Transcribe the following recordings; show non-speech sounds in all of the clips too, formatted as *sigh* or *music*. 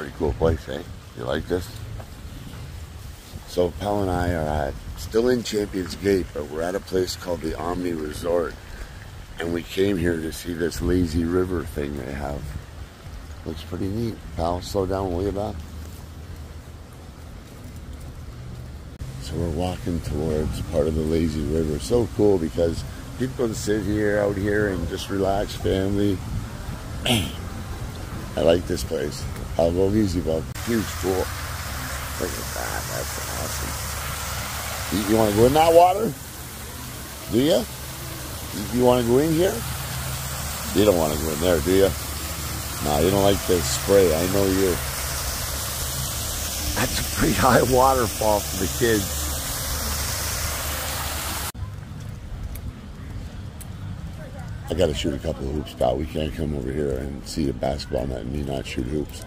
Pretty cool place, eh? You like this? So Pal and I are at, still in Champions Gate, but we're at a place called the Omni Resort. And we came here to see this lazy river thing they have. Looks pretty neat. Pal, slow down, will you, Bob? So we're walking towards part of the lazy river. So cool because people can sit here, out here, and just relax, family. *clears throat* I like this place. I'll go easy, Bob. Huge pool. Look at that. That's awesome. You, you want to go in that water? Do you? You, you want to go in here? You don't want to go in there, do you? No, you don't like the spray. I know you. That's a pretty high waterfall for the kids. I got to shoot a couple of hoops, pal. We can't come over here and see a basketball net and me not shoot hoops.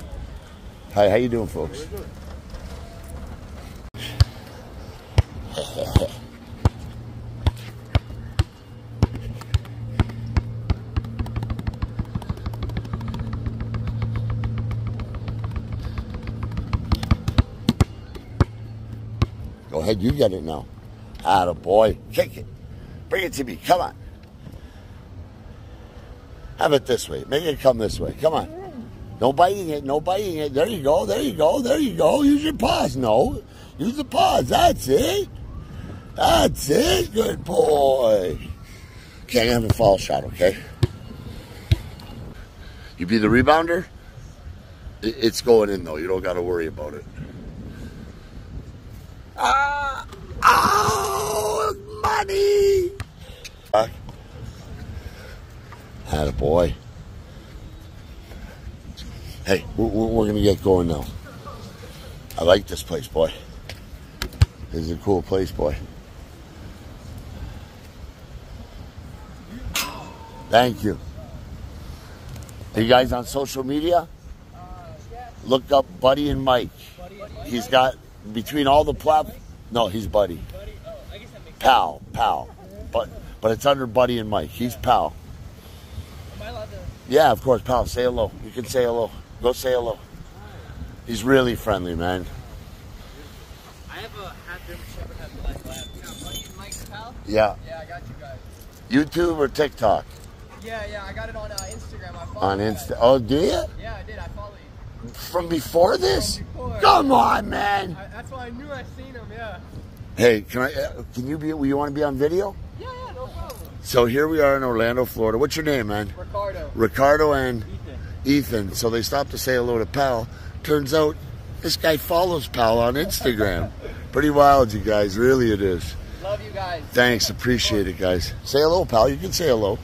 Hi, how you doing, folks? Go ahead, you get it now. Atta boy. Kick it. Bring it to me. Come on. Have it this way. Make it come this way. Come on. No biting it. No biting it. There you go. There you go. There you go. Use your paws. No. Use the paws. That's it. That's it. Good boy. Can't have a fall shot, okay? You be the rebounder? It's going in, though. You don't got to worry about it. Ah! Oh, money! Uh, a boy. Hey, we're, we're, we're gonna get going now. I like this place, boy. This is a cool place, boy. Thank you. Are you guys on social media? Look up Buddy and Mike. He's got between all the plat. No, he's Buddy. Pal, pal. But but it's under Buddy and Mike. He's pal. Yeah, of course, pal. Say hello. You can say hello. Go say hello. He's really friendly, man. I have a half German Shepherd, half black lab. You got Mike's pal? Yeah. Yeah, I got you guys. YouTube or TikTok? Yeah, yeah, I got it on uh, Instagram. I follow On Insta. Oh, do you? Yeah, I did. I follow you. From before this? From before. Come on, man. I, that's why I knew I seen him. Yeah. Hey, can I? Uh, can you be? You want to be on video? Yeah, yeah, no problem. So here we are in Orlando, Florida. What's your name, man? Ricardo. Ricardo and Ethan. Ethan. So they stopped to say hello to Pal. Turns out this guy follows Pal on Instagram. Pretty wild, you guys. Really, it is. Love you guys. Thanks. Appreciate it, guys. Say hello, Pal. You can say hello.